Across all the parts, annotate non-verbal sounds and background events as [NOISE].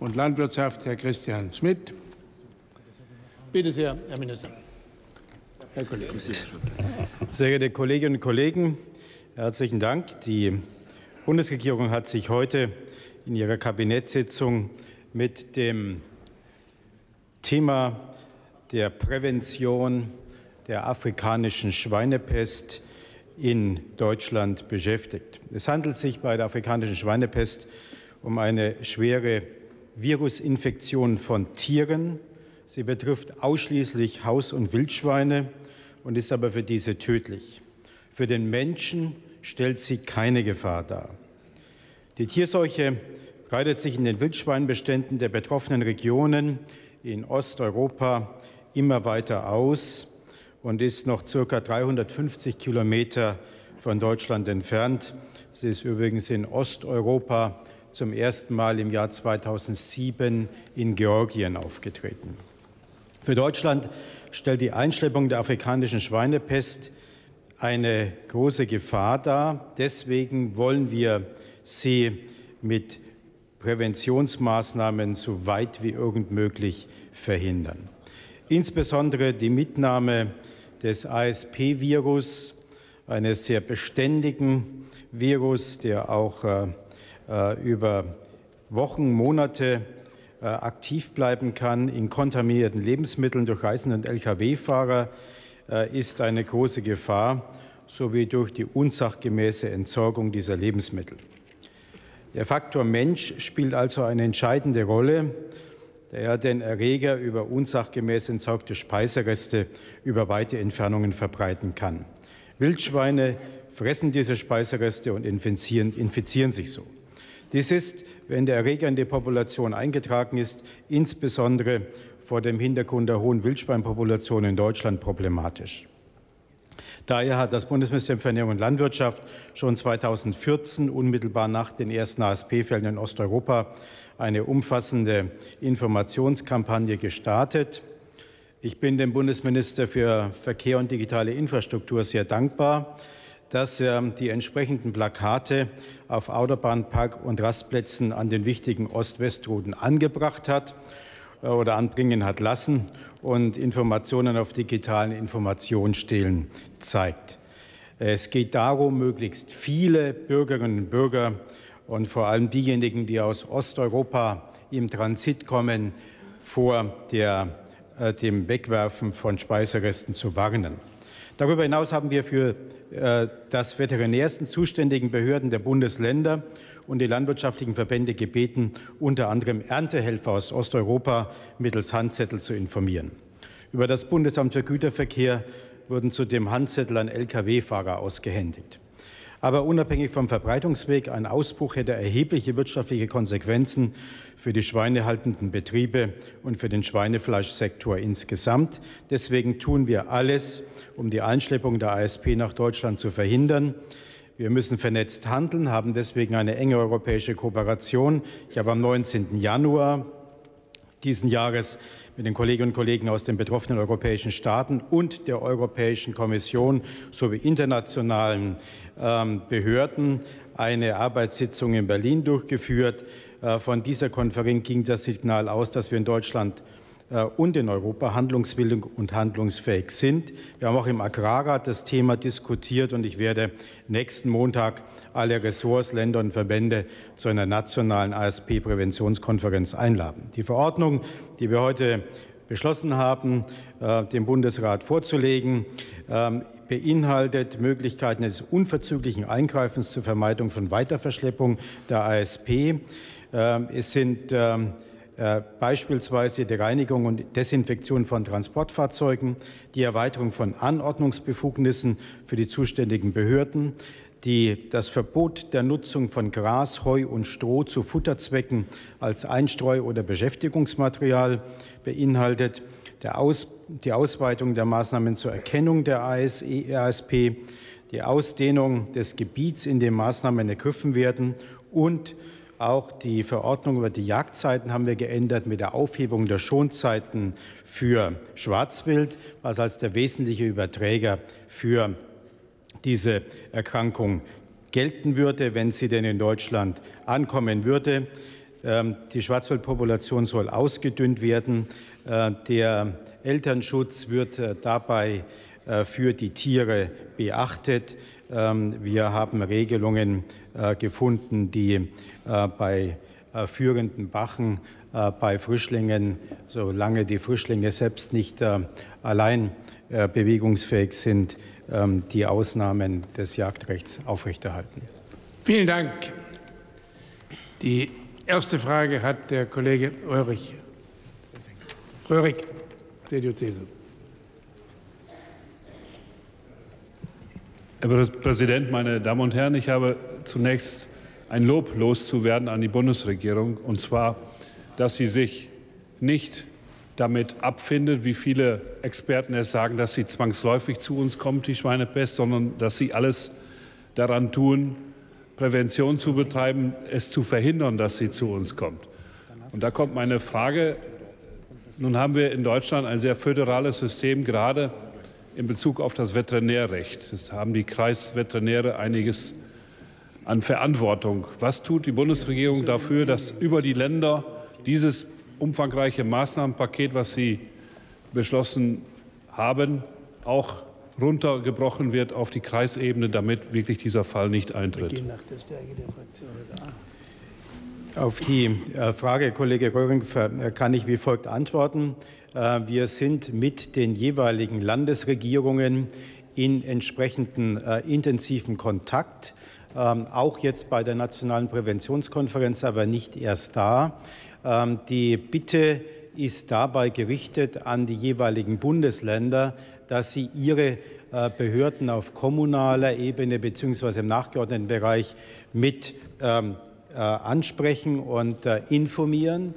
und Landwirtschaft, Herr Christian Schmidt. Bitte sehr, Herr Minister. Herr Kollege. Sehr geehrte Kolleginnen und Kollegen, herzlichen Dank. Die Bundesregierung hat sich heute in ihrer Kabinettssitzung mit dem Thema der Prävention der afrikanischen Schweinepest in Deutschland beschäftigt. Es handelt sich bei der afrikanischen Schweinepest um eine schwere Virusinfektion von Tieren, Sie betrifft ausschließlich Haus- und Wildschweine und ist aber für diese tödlich. Für den Menschen stellt sie keine Gefahr dar. Die Tierseuche breitet sich in den Wildschweinbeständen der betroffenen Regionen in Osteuropa immer weiter aus und ist noch circa 350 Kilometer von Deutschland entfernt. Sie ist übrigens in Osteuropa zum ersten Mal im Jahr 2007 in Georgien aufgetreten. Für Deutschland stellt die Einschleppung der afrikanischen Schweinepest eine große Gefahr dar. Deswegen wollen wir sie mit Präventionsmaßnahmen so weit wie irgend möglich verhindern. Insbesondere die Mitnahme des ASP-Virus, eines sehr beständigen Virus, der auch äh, über Wochen, Monate äh, aktiv bleiben kann in kontaminierten Lebensmitteln durch Reisende und Lkw-Fahrer, äh, ist eine große Gefahr, sowie durch die unsachgemäße Entsorgung dieser Lebensmittel. Der Faktor Mensch spielt also eine entscheidende Rolle, da er den Erreger über unsachgemäß entsorgte Speisereste über weite Entfernungen verbreiten kann. Wildschweine fressen diese Speisereste und infizieren, infizieren sich so. Dies ist, wenn der Erreger in die Population eingetragen ist, insbesondere vor dem Hintergrund der hohen Wildschweinpopulation in Deutschland problematisch. Daher hat das Bundesministerium für Ernährung und Landwirtschaft schon 2014, unmittelbar nach den ersten ASP-Fällen in Osteuropa, eine umfassende Informationskampagne gestartet. Ich bin dem Bundesminister für Verkehr und digitale Infrastruktur sehr dankbar, dass er die entsprechenden Plakate auf Autobahnpark- und Rastplätzen an den wichtigen Ost-West-Routen angebracht hat äh, oder anbringen hat lassen und Informationen auf digitalen Informationsstelen zeigt. Es geht darum, möglichst viele Bürgerinnen und Bürger und vor allem diejenigen, die aus Osteuropa im Transit kommen, vor der, äh, dem Wegwerfen von Speiseresten zu warnen. Darüber hinaus haben wir für äh, das veterinärsten zuständigen Behörden der Bundesländer und die landwirtschaftlichen Verbände gebeten, unter anderem Erntehelfer aus Osteuropa mittels Handzettel zu informieren. Über das Bundesamt für Güterverkehr wurden zudem Handzettel an Lkw-Fahrer ausgehändigt. Aber unabhängig vom Verbreitungsweg, ein Ausbruch hätte erhebliche wirtschaftliche Konsequenzen für die schweinehaltenden Betriebe und für den Schweinefleischsektor insgesamt. Deswegen tun wir alles, um die Einschleppung der ASP nach Deutschland zu verhindern. Wir müssen vernetzt handeln, haben deswegen eine enge europäische Kooperation. Ich habe am 19. Januar diesen Jahres mit den Kolleginnen und Kollegen aus den betroffenen europäischen Staaten und der Europäischen Kommission sowie internationalen ähm, Behörden eine Arbeitssitzung in Berlin durchgeführt. Äh, von dieser Konferenz ging das Signal aus, dass wir in Deutschland und in Europa handlungswillig und handlungsfähig sind. Wir haben auch im Agrarrat das Thema diskutiert und ich werde nächsten Montag alle Ressorts, Länder und Verbände zu einer nationalen ASP-Präventionskonferenz einladen. Die Verordnung, die wir heute beschlossen haben, äh, dem Bundesrat vorzulegen, ähm, beinhaltet Möglichkeiten des unverzüglichen Eingreifens zur Vermeidung von Weiterverschleppung der ASP. Ähm, es sind ähm, äh, beispielsweise die Reinigung und Desinfektion von Transportfahrzeugen, die Erweiterung von Anordnungsbefugnissen für die zuständigen Behörden, die das Verbot der Nutzung von Gras, Heu und Stroh zu Futterzwecken als Einstreu- oder Beschäftigungsmaterial beinhaltet, Aus, die Ausweitung der Maßnahmen zur Erkennung der ASP, die Ausdehnung des Gebiets, in dem Maßnahmen ergriffen werden und auch die Verordnung über die Jagdzeiten haben wir geändert mit der Aufhebung der Schonzeiten für Schwarzwild, was als der wesentliche Überträger für diese Erkrankung gelten würde, wenn sie denn in Deutschland ankommen würde. Ähm, die Schwarzwaldpopulation soll ausgedünnt werden. Äh, der Elternschutz wird äh, dabei äh, für die Tiere beachtet. Ähm, wir haben Regelungen gefunden, die bei führenden Bachen bei Frischlingen, solange die Frischlinge selbst nicht allein bewegungsfähig sind, ähm, die Ausnahmen des Jagdrechts aufrechterhalten. Vielen Dank. Die erste Frage hat der Kollege Röhrig. Röhrig, CDU-CSU. Herr Präsident, meine Damen und Herren, ich habe zunächst ein Lob loszuwerden an die Bundesregierung, und zwar, dass sie sich nicht damit abfindet, wie viele Experten es sagen, dass sie zwangsläufig zu uns kommt, die Schweinepest, sondern dass sie alles daran tun, Prävention zu betreiben, es zu verhindern, dass sie zu uns kommt. Und da kommt meine Frage. Nun haben wir in Deutschland ein sehr föderales System, gerade in Bezug auf das Veterinärrecht. Es haben die Kreisveterinäre einiges an Verantwortung. Was tut die Bundesregierung dafür, dass über die Länder dieses umfangreiche Maßnahmenpaket, was Sie beschlossen haben, auch runtergebrochen wird auf die Kreisebene, damit wirklich dieser Fall nicht eintritt. Auf die äh, Frage, Kollege Röhring, äh, kann ich wie folgt antworten. Äh, wir sind mit den jeweiligen Landesregierungen in entsprechenden intensiven Kontakt, auch jetzt bei der Nationalen Präventionskonferenz, aber nicht erst da. Ähm, die Bitte ist dabei gerichtet an die jeweiligen Bundesländer, dass sie ihre äh, Behörden auf kommunaler Ebene bzw. im nachgeordneten Bereich mit ähm, äh, ansprechen und äh, informieren.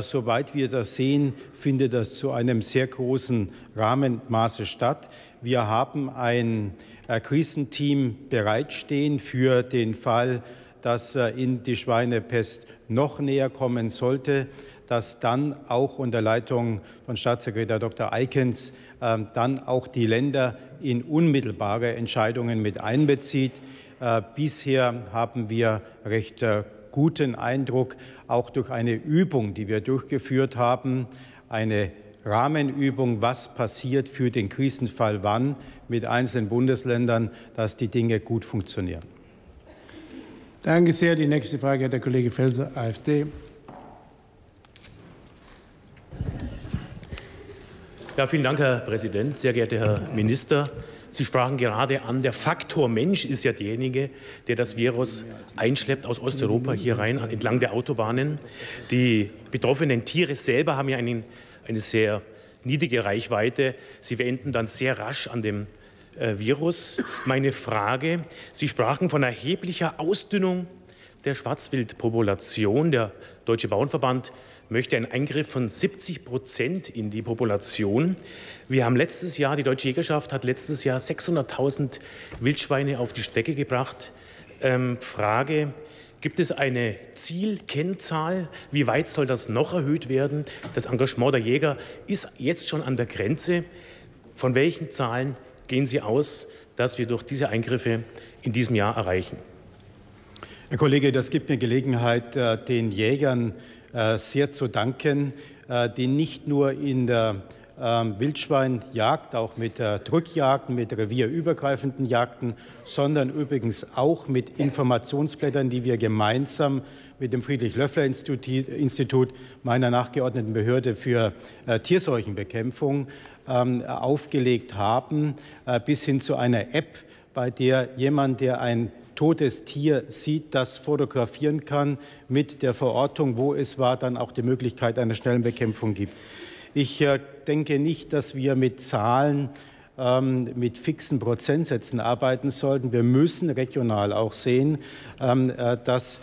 Soweit wir das sehen, findet das zu einem sehr großen Rahmenmaße statt. Wir haben ein Krisenteam bereitstehen für den Fall, dass in die Schweinepest noch näher kommen sollte, dass dann auch unter Leitung von Staatssekretär Dr. Eikens ähm, dann auch die Länder in unmittelbare Entscheidungen mit einbezieht. Äh, bisher haben wir recht äh, guten Eindruck, auch durch eine Übung, die wir durchgeführt haben, eine Rahmenübung, was passiert für den Krisenfall wann mit einzelnen Bundesländern, dass die Dinge gut funktionieren. Danke sehr. Die nächste Frage hat der Kollege Felser, AfD. Ja, vielen Dank, Herr Präsident. Sehr geehrter Herr Minister, Sie sprachen gerade an, der Faktor Mensch ist ja derjenige, der das Virus einschleppt aus Osteuropa hier rein entlang der Autobahnen. Die betroffenen Tiere selber haben ja einen, eine sehr niedrige Reichweite. Sie enden dann sehr rasch an dem äh, Virus. Meine Frage, Sie sprachen von erheblicher Ausdünnung der Schwarzwildpopulation. Der Deutsche Bauernverband möchte einen Eingriff von 70 Prozent in die Population. Wir haben letztes Jahr, die Deutsche Jägerschaft hat letztes Jahr 600.000 Wildschweine auf die Strecke gebracht. Ähm, Frage, Gibt es eine Zielkennzahl? Wie weit soll das noch erhöht werden? Das Engagement der Jäger ist jetzt schon an der Grenze. Von welchen Zahlen gehen Sie aus, dass wir durch diese Eingriffe in diesem Jahr erreichen? Herr Kollege, das gibt mir Gelegenheit, äh, den Jägern äh, sehr zu danken, äh, die nicht nur in der ähm, Wildschweinjagd, auch mit Drückjagden, mit revierübergreifenden Jagden, sondern übrigens auch mit Informationsblättern, die wir gemeinsam mit dem Friedrich-Löffler-Institut, meiner nachgeordneten Behörde für Tierseuchenbekämpfung, ähm, aufgelegt haben, äh, bis hin zu einer App, bei der jemand, der ein totes Tier sieht, das fotografieren kann, mit der Verortung, wo es war, dann auch die Möglichkeit einer schnellen Bekämpfung gibt. Ich äh, denke nicht, dass wir mit Zahlen ähm, mit fixen Prozentsätzen arbeiten sollten. Wir müssen regional auch sehen, ähm, äh, dass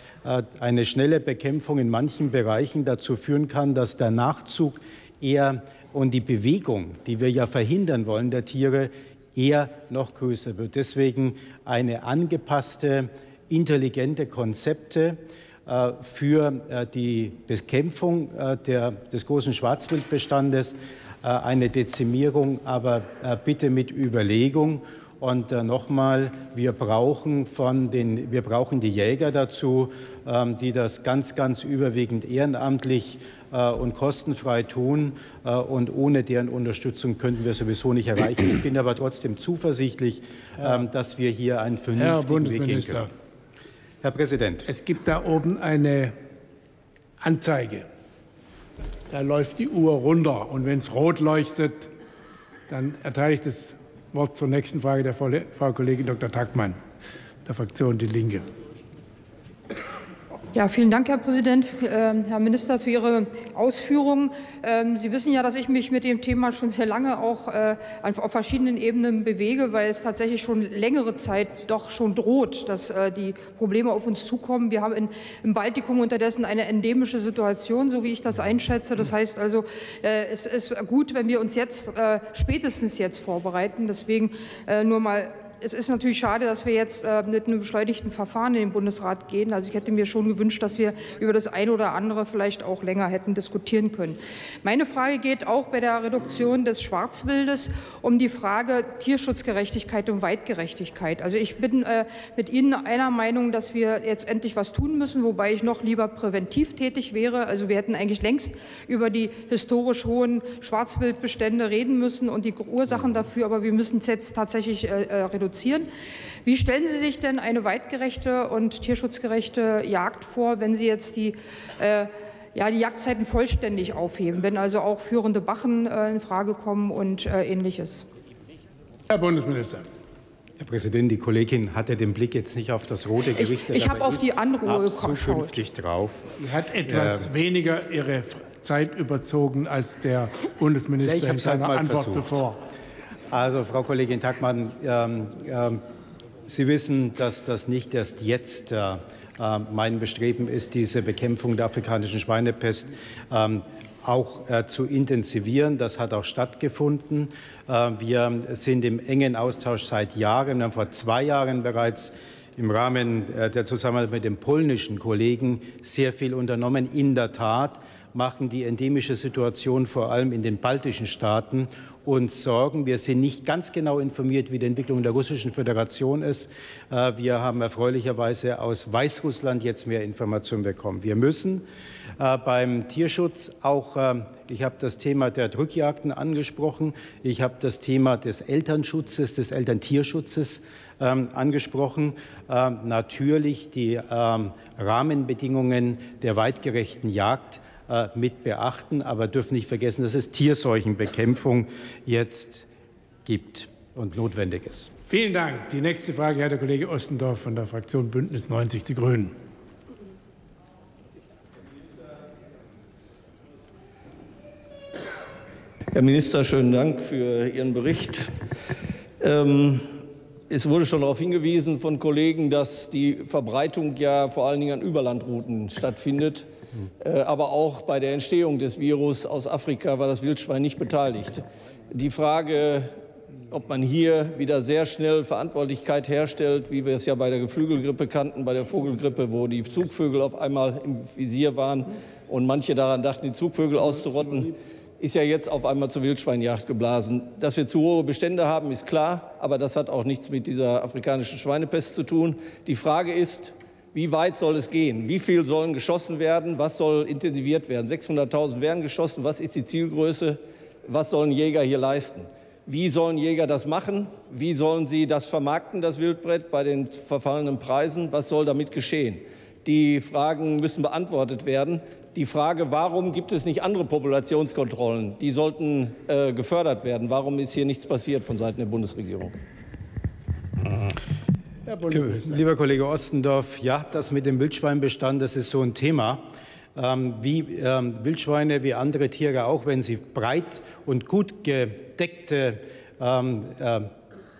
eine schnelle Bekämpfung in manchen Bereichen dazu führen kann, dass der Nachzug eher und die Bewegung, die wir ja verhindern wollen, der Tiere eher noch größer wird. Deswegen eine angepasste, intelligente Konzepte äh, für äh, die Bekämpfung äh, der, des großen Schwarzwildbestandes, eine Dezimierung, aber bitte mit Überlegung Und äh, nochmal, wir brauchen, von den, wir brauchen die Jäger dazu, ähm, die das ganz, ganz überwiegend ehrenamtlich äh, und kostenfrei tun. Äh, und ohne deren Unterstützung könnten wir sowieso nicht erreichen. Ich bin aber trotzdem zuversichtlich, ähm, dass wir hier einen vernünftigen Weg gehen können. Herr Präsident. Es gibt da oben eine Anzeige. Da läuft die Uhr runter. Und wenn es rot leuchtet, dann erteile ich das Wort zur nächsten Frage der Frau Kollegin Dr. Tackmann der Fraktion Die Linke. Ja, vielen Dank, Herr Präsident, ähm, Herr Minister, für Ihre Ausführungen. Ähm, Sie wissen ja, dass ich mich mit dem Thema schon sehr lange auch äh, auf verschiedenen Ebenen bewege, weil es tatsächlich schon längere Zeit doch schon droht, dass äh, die Probleme auf uns zukommen. Wir haben im Baltikum unterdessen eine endemische Situation, so wie ich das einschätze. Das heißt also, äh, es ist gut, wenn wir uns jetzt spätestens jetzt vorbereiten. Deswegen nur mal es ist natürlich schade, dass wir jetzt äh, mit einem beschleunigten Verfahren in den Bundesrat gehen. Also ich hätte mir schon gewünscht, dass wir über das eine oder andere vielleicht auch länger hätten diskutieren können. Meine Frage geht auch bei der Reduktion des Schwarzwildes um die Frage Tierschutzgerechtigkeit und Weitgerechtigkeit. Also ich bin äh, mit Ihnen einer Meinung, dass wir jetzt endlich was tun müssen, wobei ich noch lieber präventiv tätig wäre. Also wir hätten eigentlich längst über die historisch hohen Schwarzwildbestände reden müssen und die Ursachen dafür, aber wir müssen es jetzt tatsächlich äh, äh reduzieren reduzieren. Wie stellen Sie sich denn eine weitgerechte und tierschutzgerechte Jagd vor, wenn Sie jetzt die äh, ja, die Jagdzeiten vollständig aufheben, wenn also auch führende Bachen äh, in Frage kommen und äh, ähnliches. Herr Bundesminister. Herr Präsident, die Kollegin hatte den Blick jetzt nicht auf das rote gerichtet. Ich, ich habe auf die geschaut. zukünftig drauf. Sie hat etwas äh, weniger ihre Zeit überzogen als der Bundesminister in seiner Antwort versucht. zuvor. Also, Frau Kollegin Tackmann, ähm, ähm, Sie wissen, dass das nicht erst jetzt äh, mein Bestreben ist, diese Bekämpfung der afrikanischen Schweinepest ähm, auch äh, zu intensivieren. Das hat auch stattgefunden. Äh, wir sind im engen Austausch seit Jahren. Wir haben vor zwei Jahren bereits im Rahmen äh, der Zusammenarbeit mit den polnischen Kollegen sehr viel unternommen. In der Tat machen die endemische Situation vor allem in den baltischen Staaten uns Sorgen. Wir sind nicht ganz genau informiert, wie die Entwicklung der Russischen Föderation ist. Äh, wir haben erfreulicherweise aus Weißrussland jetzt mehr Informationen bekommen. Wir müssen äh, beim Tierschutz auch, äh, ich habe das Thema der Drückjagden angesprochen, ich habe das Thema des Elternschutzes, des Elterntierschutzes ähm, angesprochen, natürlich die ähm, Rahmenbedingungen der weitgerechten Jagd äh, mit beachten, aber dürfen nicht vergessen, dass es Tierseuchenbekämpfung jetzt gibt und notwendig ist. Vielen Dank. Die nächste Frage hat der Kollege Ostendorf von der Fraktion Bündnis 90 Die Grünen. Herr Minister, schönen Dank für Ihren Bericht. Ähm, es wurde schon darauf hingewiesen von Kollegen, dass die Verbreitung ja vor allen Dingen an Überlandrouten stattfindet. Äh, aber auch bei der Entstehung des Virus aus Afrika war das Wildschwein nicht beteiligt. Die Frage, ob man hier wieder sehr schnell Verantwortlichkeit herstellt, wie wir es ja bei der Geflügelgrippe kannten, bei der Vogelgrippe, wo die Zugvögel auf einmal im Visier waren und manche daran dachten, die Zugvögel auszurotten, ist ja jetzt auf einmal zur Wildschweinjagd geblasen. Dass wir zu hohe Bestände haben, ist klar, aber das hat auch nichts mit dieser afrikanischen Schweinepest zu tun. Die Frage ist, wie weit soll es gehen? Wie viel sollen geschossen werden? Was soll intensiviert werden? 600.000 werden geschossen. Was ist die Zielgröße? Was sollen Jäger hier leisten? Wie sollen Jäger das machen? Wie sollen sie das vermarkten, das Wildbrett, bei den verfallenen Preisen? Was soll damit geschehen? Die Fragen müssen beantwortet werden. Die Frage, warum gibt es nicht andere Populationskontrollen? Die sollten äh, gefördert werden. Warum ist hier nichts passiert von Seiten der Bundesregierung? Lieber Kollege Ostendorf, ja, das mit dem Wildschweinbestand, das ist so ein Thema. Ähm, wie ähm, Wildschweine, wie andere Tiere auch, wenn sie breit und gut gedeckte ähm, äh,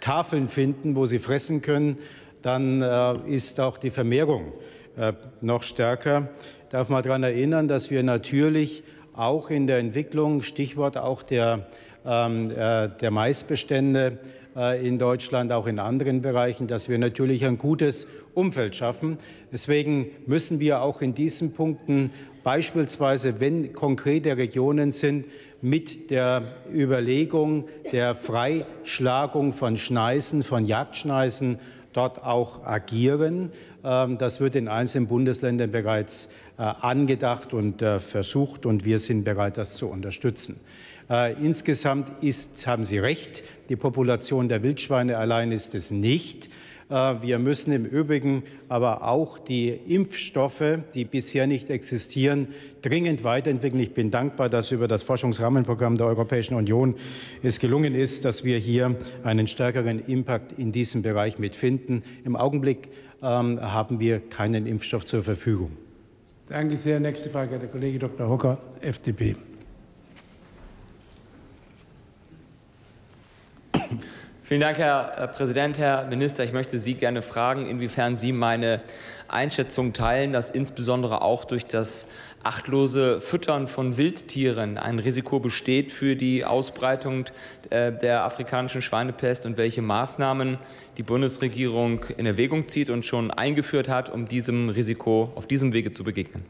Tafeln finden, wo sie fressen können, dann äh, ist auch die Vermehrung äh, noch stärker. Ich darf mal daran erinnern, dass wir natürlich auch in der Entwicklung, Stichwort auch der, ähm, äh, der Maisbestände, äh, in Deutschland, auch in anderen Bereichen, dass wir natürlich ein gutes Umfeld schaffen. Deswegen müssen wir auch in diesen Punkten beispielsweise, wenn konkrete Regionen sind, mit der Überlegung der Freischlagung von Schneisen, von Jagdschneisen dort auch agieren. Ähm, das wird in einzelnen Bundesländern bereits äh, angedacht und äh, versucht, und wir sind bereit, das zu unterstützen. Äh, insgesamt ist, haben Sie recht, die Population der Wildschweine allein ist es nicht. Äh, wir müssen im Übrigen aber auch die Impfstoffe, die bisher nicht existieren, dringend weiterentwickeln. Ich bin dankbar, dass über das Forschungsrahmenprogramm der Europäischen Union es gelungen ist, dass wir hier einen stärkeren Impact in diesem Bereich mitfinden. Im Augenblick ähm, haben wir keinen Impfstoff zur Verfügung. Danke sehr. Nächste Frage, der Kollege Dr. Hocker, FDP. Vielen Dank, Herr Präsident, Herr Minister. Ich möchte Sie gerne fragen, inwiefern Sie meine Einschätzung teilen, dass insbesondere auch durch das achtlose Füttern von Wildtieren ein Risiko besteht für die Ausbreitung äh, der afrikanischen Schweinepest und welche Maßnahmen die Bundesregierung in Erwägung zieht und schon eingeführt hat, um diesem Risiko auf diesem Wege zu begegnen.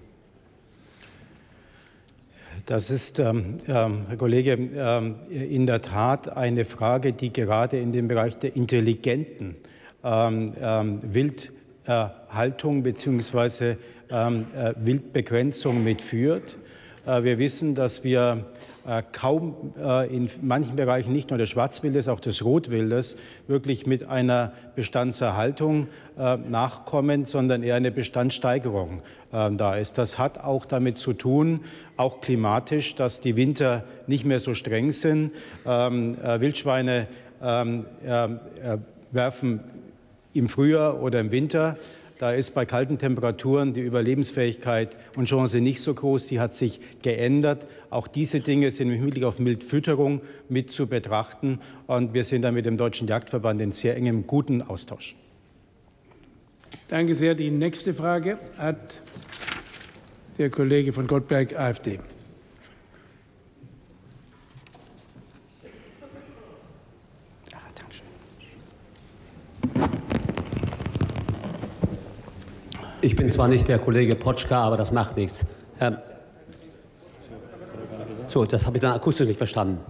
Das ist, ähm, ähm, Herr Kollege, ähm, in der Tat eine Frage, die gerade in dem Bereich der intelligenten ähm, ähm, Wildhaltung bzw. Äh, Wildbegrenzung mitführt. Äh, wir wissen, dass wir kaum äh, in manchen Bereichen nicht nur des Schwarzwildes, auch des Rotwildes wirklich mit einer Bestandserhaltung äh, nachkommen, sondern eher eine Bestandssteigerung da ist. Das hat auch damit zu tun, auch klimatisch, dass die Winter nicht mehr so streng sind. Ähm, Wildschweine ähm, werfen im Frühjahr oder im Winter da ist bei kalten Temperaturen die Überlebensfähigkeit und Chance nicht so groß. Die hat sich geändert. Auch diese Dinge sind im Hinblick auf Mildfütterung mit zu betrachten. Und wir sind da mit dem Deutschen Jagdverband in sehr engem, guten Austausch. Danke sehr. Die nächste Frage hat der Kollege von Gottberg, AfD. Ich bin zwar nicht der Kollege Potschka, aber das macht nichts. Ähm so, das habe ich dann akustisch nicht verstanden.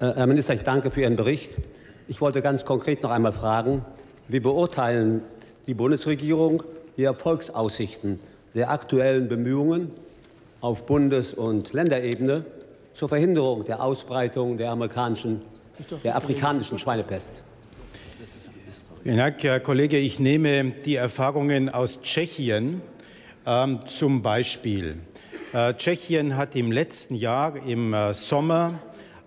Äh, Herr Minister, ich danke für Ihren Bericht. Ich wollte ganz konkret noch einmal fragen, wie beurteilen die Bundesregierung die Erfolgsaussichten der aktuellen Bemühungen auf Bundes- und Länderebene zur Verhinderung der Ausbreitung der amerikanischen, der afrikanischen Schweinepest? Vielen Dank, Herr Kollege. Ich nehme die Erfahrungen aus Tschechien ähm, zum Beispiel. Äh, Tschechien hat im letzten Jahr im äh, Sommer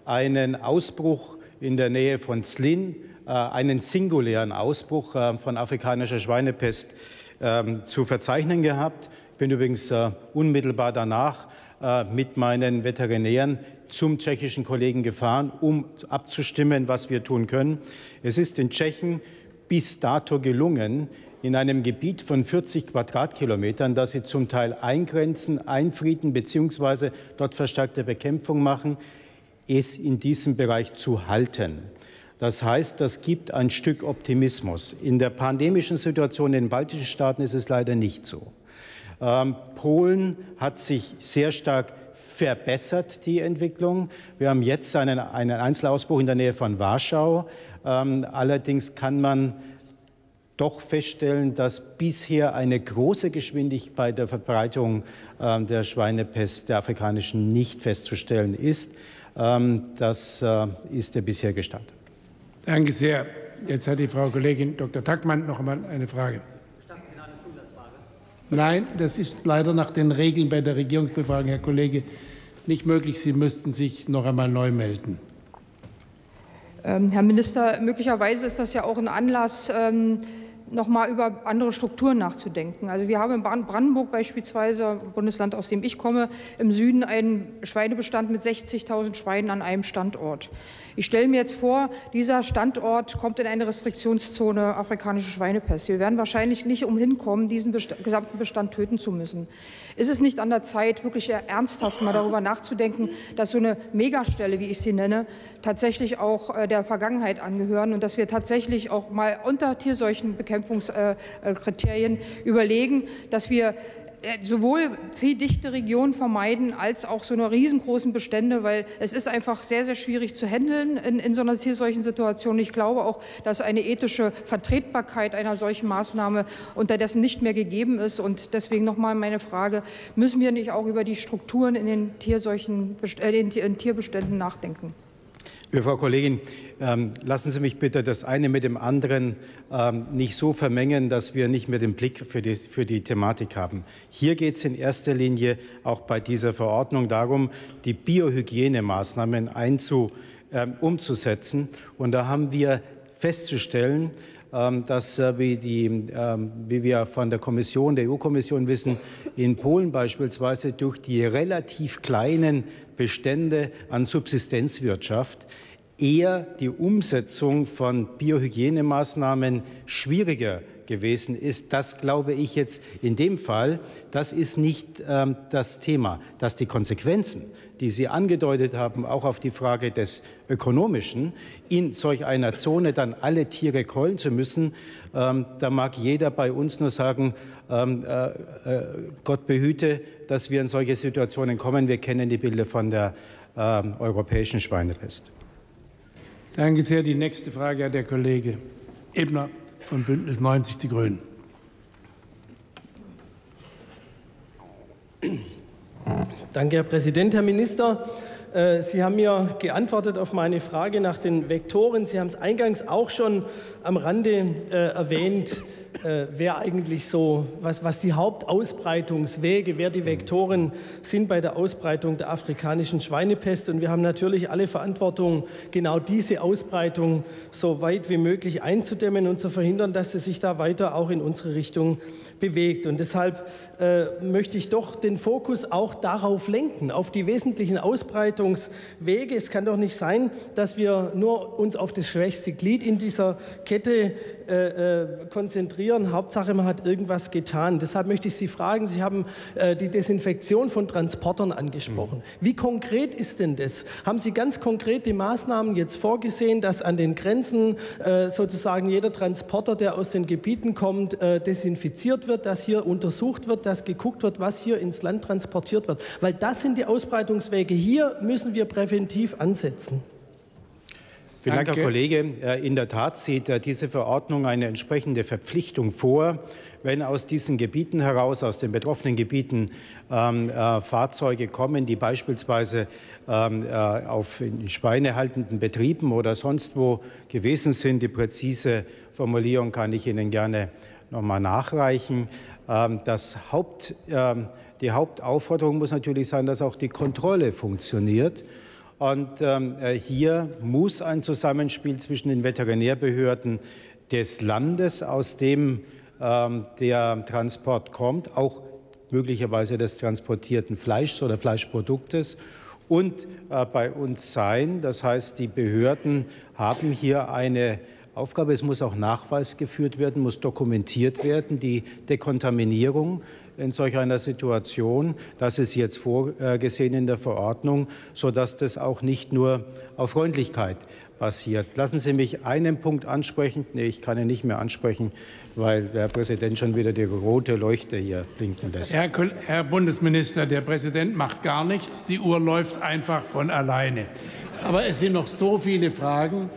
einen Ausbruch in der Nähe von Zlin, äh, einen singulären Ausbruch äh, von afrikanischer Schweinepest ähm, zu verzeichnen gehabt. Ich bin übrigens äh, unmittelbar danach äh, mit meinen Veterinären zum tschechischen Kollegen gefahren, um abzustimmen, was wir tun können. Es ist in Tschechien bis dato gelungen, in einem Gebiet von 40 Quadratkilometern, das sie zum Teil eingrenzen, einfrieden bzw. dort verstärkte Bekämpfung machen, es in diesem Bereich zu halten. Das heißt, das gibt ein Stück Optimismus. In der pandemischen Situation in den baltischen Staaten ist es leider nicht so. Ähm, Polen hat sich sehr stark verbessert, die Entwicklung. Wir haben jetzt einen, einen Einzelausbruch in der Nähe von Warschau. Ähm, allerdings kann man doch feststellen, dass bisher eine große Geschwindigkeit bei der Verbreitung ähm, der Schweinepest, der afrikanischen, nicht festzustellen ist. Ähm, das äh, ist der bisherige Stand. Danke sehr. Jetzt hat die Frau Kollegin Dr. Tackmann noch einmal eine Frage. Nein, das ist leider nach den Regeln bei der Regierungsbefragung, Herr Kollege, nicht möglich. Sie müssten sich noch einmal neu melden. Ähm, Herr Minister, möglicherweise ist das ja auch ein Anlass, ähm, noch mal über andere Strukturen nachzudenken. Also wir haben in Brandenburg beispielsweise, Bundesland, aus dem ich komme, im Süden einen Schweinebestand mit 60.000 Schweinen an einem Standort. Ich stelle mir jetzt vor, dieser Standort kommt in eine Restriktionszone afrikanische Schweinepest. Wir werden wahrscheinlich nicht umhin kommen, diesen Bestand, gesamten Bestand töten zu müssen. Ist es nicht an der Zeit, wirklich ernsthaft mal darüber nachzudenken, dass so eine Megastelle, wie ich sie nenne, tatsächlich auch äh, der Vergangenheit angehören und dass wir tatsächlich auch mal unter Tierseuchenbekämpfungskriterien überlegen, dass wir äh, sowohl viel dichte Regionen vermeiden als auch so eine riesengroßen Bestände, weil es ist einfach sehr, sehr schwierig zu handeln in, in so einer solchen Situation. Ich glaube auch, dass eine ethische Vertretbarkeit einer solchen Maßnahme unterdessen nicht mehr gegeben ist. Und deswegen nochmal meine Frage, müssen wir nicht auch über die Strukturen in den, Tierseuchen, äh, in den Tierbeständen nachdenken? Frau Kollegin, ähm, lassen Sie mich bitte das eine mit dem anderen ähm, nicht so vermengen, dass wir nicht mehr den Blick für die, für die Thematik haben. Hier geht es in erster Linie auch bei dieser Verordnung darum, die Biohygienemaßnahmen einzu, ähm, umzusetzen. Und da haben wir festzustellen, dass, äh, wie, die, ähm, wie wir von der Kommission, der EU-Kommission wissen, in Polen beispielsweise durch die relativ kleinen Bestände an Subsistenzwirtschaft eher die Umsetzung von Biohygienemaßnahmen schwieriger gewesen ist. Das glaube ich jetzt in dem Fall, das ist nicht ähm, das Thema, dass die Konsequenzen die Sie angedeutet haben, auch auf die Frage des Ökonomischen, in solch einer Zone dann alle Tiere keulen zu müssen, ähm, da mag jeder bei uns nur sagen, ähm, äh, äh, Gott behüte, dass wir in solche Situationen kommen. Wir kennen die Bilder von der äh, europäischen Schweinepest. Danke sehr. Die nächste Frage hat der Kollege Ebner von Bündnis 90 Die Grünen. Danke, Herr Präsident, Herr Minister. Äh, Sie haben mir geantwortet auf meine Frage nach den Vektoren. Sie haben es eingangs auch schon am Rande äh, erwähnt äh, wer eigentlich so, was, was die Hauptausbreitungswege, wer die Vektoren sind bei der Ausbreitung der afrikanischen Schweinepest. Und wir haben natürlich alle Verantwortung, genau diese Ausbreitung so weit wie möglich einzudämmen und zu verhindern, dass sie sich da weiter auch in unsere Richtung bewegt. Und deshalb äh, möchte ich doch den Fokus auch darauf lenken, auf die wesentlichen Ausbreitungswege. Es kann doch nicht sein, dass wir nur uns auf das schwächste Glied in dieser Kette äh, äh konzentrieren konzentrieren. Hauptsache, man hat irgendwas getan. Deshalb möchte ich Sie fragen, Sie haben äh, die Desinfektion von Transportern angesprochen. Mhm. Wie konkret ist denn das? Haben Sie ganz konkrete Maßnahmen jetzt vorgesehen, dass an den Grenzen äh, sozusagen jeder Transporter, der aus den Gebieten kommt, äh, desinfiziert wird, dass hier untersucht wird, dass geguckt wird, was hier ins Land transportiert wird? Weil das sind die Ausbreitungswege. Hier müssen wir präventiv ansetzen. Vielen Dank, Herr Kollege. Äh, in der Tat sieht äh, diese Verordnung eine entsprechende Verpflichtung vor, wenn aus diesen Gebieten heraus, aus den betroffenen Gebieten ähm, äh, Fahrzeuge kommen, die beispielsweise ähm, äh, auf schweinehaltenden Betrieben oder sonst wo gewesen sind. Die präzise Formulierung kann ich Ihnen gerne noch mal nachreichen. Ähm, das Haupt, ähm, die Hauptaufforderung muss natürlich sein, dass auch die Kontrolle funktioniert. Und ähm, äh, hier muss ein Zusammenspiel zwischen den Veterinärbehörden des Landes, aus dem ähm, der Transport kommt, auch möglicherweise des transportierten Fleischs oder Fleischproduktes und äh, bei uns sein. Das heißt, die Behörden haben hier eine Aufgabe. Es muss auch Nachweis geführt werden, muss dokumentiert werden, die Dekontaminierung in solch einer Situation. Das ist jetzt vorgesehen in der Verordnung, sodass das auch nicht nur auf Freundlichkeit passiert. Lassen Sie mich einen Punkt ansprechen. Nee, ich kann ihn nicht mehr ansprechen, weil der Präsident schon wieder die rote Leuchte hier blinken lässt. Herr, Herr Bundesminister, der Präsident macht gar nichts. Die Uhr läuft einfach von alleine. Aber es sind noch so viele Fragen,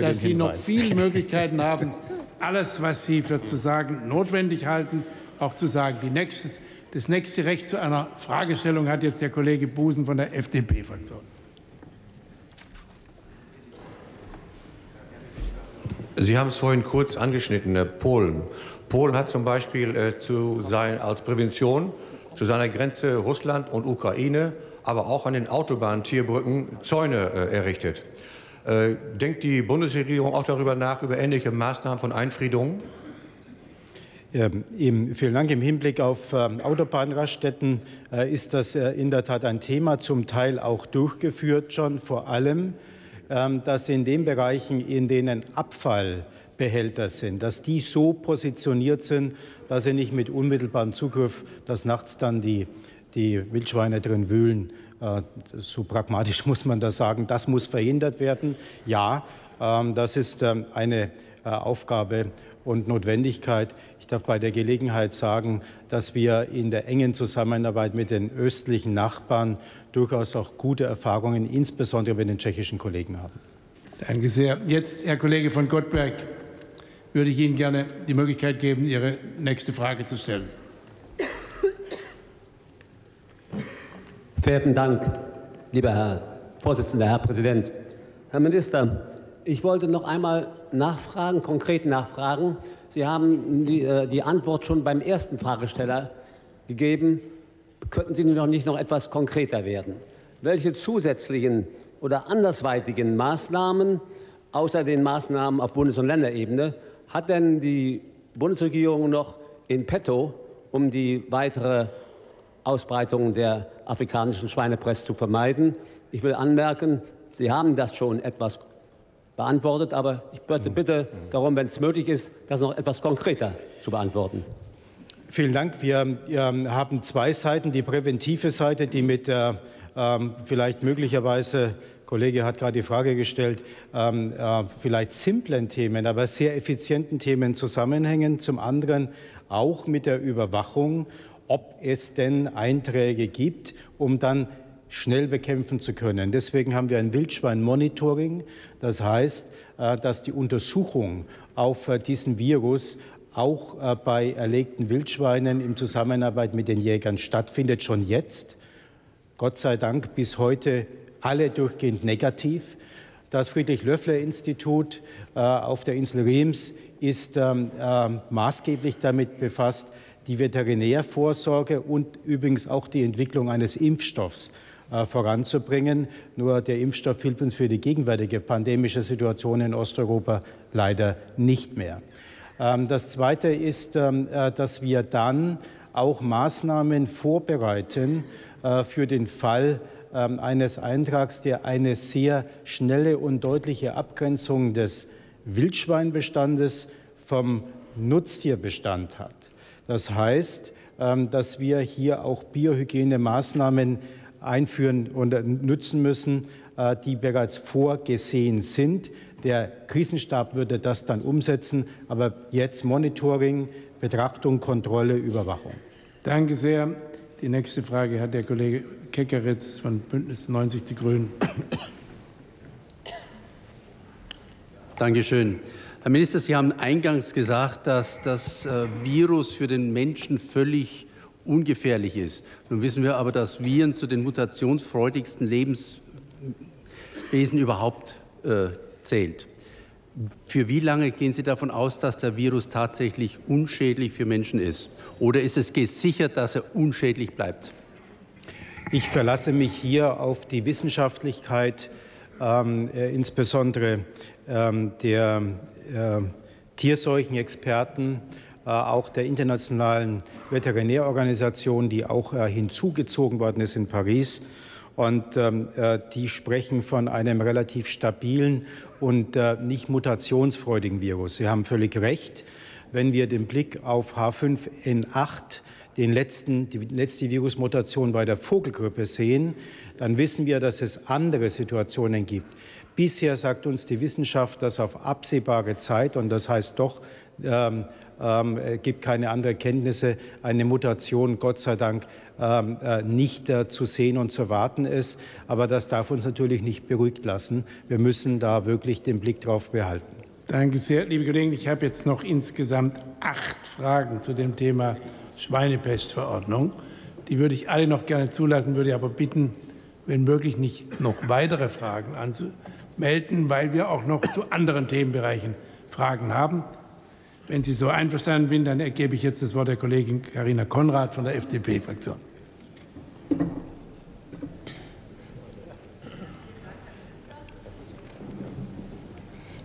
dass Sie noch viele [LAUGHS] Möglichkeiten haben, alles, was Sie für zu sagen notwendig halten, auch zu sagen. Die nächstes, das nächste Recht zu einer Fragestellung hat jetzt der Kollege Busen von der FDP-Fraktion. Sie haben es vorhin kurz angeschnitten, Polen. Polen hat zum Beispiel äh, zu sein, als Prävention zu seiner Grenze Russland und Ukraine, aber auch an den Autobahntierbrücken Zäune äh, errichtet. Äh, denkt die Bundesregierung auch darüber nach, über ähnliche Maßnahmen von Einfriedungen? Ähm, Im, vielen Dank. Im Hinblick auf ähm, Autobahnraststätten äh, ist das äh, in der Tat ein Thema, zum Teil auch durchgeführt schon, vor allem, ähm, dass in den Bereichen, in denen Abfallbehälter sind, dass die so positioniert sind, dass sie nicht mit unmittelbarem Zugriff, dass nachts dann die, die Wildschweine drin wühlen. Äh, so pragmatisch [LAUGHS] muss man das sagen. Das muss verhindert werden. Ja, das ist eine Aufgabe und Notwendigkeit. Ich darf bei der Gelegenheit sagen, dass wir in der engen Zusammenarbeit mit den östlichen Nachbarn durchaus auch gute Erfahrungen, insbesondere mit den tschechischen Kollegen haben. Danke sehr. Jetzt, Herr Kollege von Gottberg, würde ich Ihnen gerne die Möglichkeit geben, Ihre nächste Frage zu stellen. Verehrten Dank, lieber Herr Vorsitzender, Herr Präsident. Herr Minister, ich wollte noch einmal nachfragen, konkret nachfragen, Sie haben die, äh, die Antwort schon beim ersten Fragesteller gegeben. Könnten Sie noch nicht noch etwas konkreter werden? Welche zusätzlichen oder andersweitigen Maßnahmen außer den Maßnahmen auf Bundes- und Länderebene hat denn die Bundesregierung noch in petto, um die weitere Ausbreitung der afrikanischen Schweinepest zu vermeiden? Ich will anmerken, Sie haben das schon etwas beantwortet, aber ich bitte, bitte darum, wenn es möglich ist, das noch etwas konkreter zu beantworten. Vielen Dank. Wir haben zwei Seiten. Die präventive Seite, die mit der ähm, vielleicht möglicherweise, Kollege hat gerade die Frage gestellt, ähm, äh, vielleicht simplen Themen, aber sehr effizienten Themen zusammenhängen. Zum anderen auch mit der Überwachung, ob es denn Einträge gibt, um dann schnell bekämpfen zu können. Deswegen haben wir ein Wildschwein-Monitoring. Das heißt, äh, dass die Untersuchung auf äh, diesen Virus auch äh, bei erlegten Wildschweinen in Zusammenarbeit mit den Jägern stattfindet, schon jetzt. Gott sei Dank bis heute alle durchgehend negativ. Das Friedrich-Löffler-Institut auf der Insel Rems ist ähm, maßgeblich damit befasst, die Veterinärvorsorge und übrigens auch die Entwicklung eines Impfstoffs voranzubringen. Nur der Impfstoff hilft uns für die gegenwärtige pandemische Situation in Osteuropa leider nicht mehr. Ähm, das Zweite ist, ähm, äh, dass wir dann auch Maßnahmen vorbereiten äh, für den Fall ähm, eines Eintrags, der eine sehr schnelle und deutliche Abgrenzung des Wildschweinbestandes vom Nutztierbestand hat. Das heißt, dass wir hier auch Biohygienemaßnahmen einführen und nutzen müssen, äh, die bereits vorgesehen sind. Der Krisenstab würde das dann umsetzen, aber jetzt Monitoring, Betrachtung, Kontrolle, Überwachung. Danke sehr. Die nächste Frage hat der Kollege Keckeritz von Bündnis 90 Die Grünen. Danke schön. Herr Minister, Sie haben eingangs gesagt, dass das äh, Virus für den Menschen völlig ungefährlich ist. Nun wissen wir aber, dass Viren zu den mutationsfreudigsten Lebenswesen überhaupt äh, zählt. Für wie lange gehen Sie davon aus, dass der Virus tatsächlich unschädlich für Menschen ist? Oder ist es gesichert, dass er unschädlich bleibt? Ich verlasse mich hier auf die Wissenschaftlichkeit, ähm, äh, insbesondere ähm, der äh, Tierseuchenexperten auch der internationalen Veterinärorganisation, die auch äh, hinzugezogen worden ist in Paris. Und ähm, äh, die sprechen von einem relativ stabilen und nicht mutationsfreudigen Virus. Sie haben völlig recht. Wenn wir den Blick auf H5N8 den letzten, die letzte Virusmutation bei der Vogelgrippe sehen, dann wissen wir, dass es andere Situationen gibt. Bisher sagt uns die Wissenschaft, dass auf absehbare Zeit, und das heißt doch ähm, ähm, gibt keine anderen Kenntnisse, eine Mutation Gott sei Dank ähm, äh, nicht äh, zu sehen und zu erwarten ist. Aber das darf uns natürlich nicht beruhigt lassen. Wir müssen da wirklich den Blick drauf behalten. Danke sehr, liebe Kollegen. Ich habe jetzt noch insgesamt acht Fragen zu dem Thema Schweinepestverordnung. Die würde ich alle noch gerne zulassen, würde aber bitten, wenn möglich nicht noch weitere Fragen anzumelden, weil wir auch noch zu anderen Themenbereichen Fragen haben. Wenn Sie so einverstanden sind, dann ergebe ich jetzt das Wort der Kollegin Karina Konrad von der FDP-Fraktion.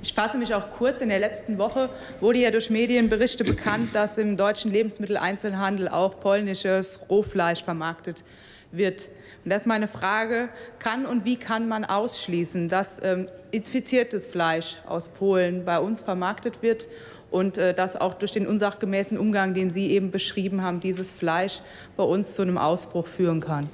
Ich fasse mich auch kurz. In der letzten Woche wurde ja durch Medienberichte bekannt, dass im deutschen Lebensmitteleinzelhandel auch polnisches Rohfleisch vermarktet wird. Und das ist meine Frage, kann und wie kann man ausschließen, dass ähm, infiziertes Fleisch aus Polen bei uns vermarktet wird und äh, dass auch durch den unsachgemäßen Umgang, den Sie eben beschrieben haben, dieses Fleisch bei uns zu einem Ausbruch führen kann?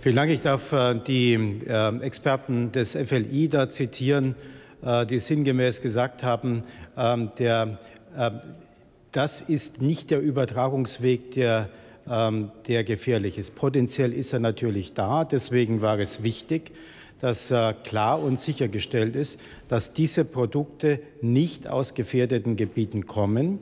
Vielen Dank. Ich darf äh, die äh, Experten des FLI da zitieren, äh, die sinngemäß gesagt haben, ähm, der, äh, das ist nicht der Übertragungsweg, der ähm, der gefährlich ist. Potenziell ist er natürlich da. Deswegen war es wichtig, dass äh, klar und sichergestellt ist, dass diese Produkte nicht aus gefährdeten Gebieten kommen.